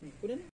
Put in?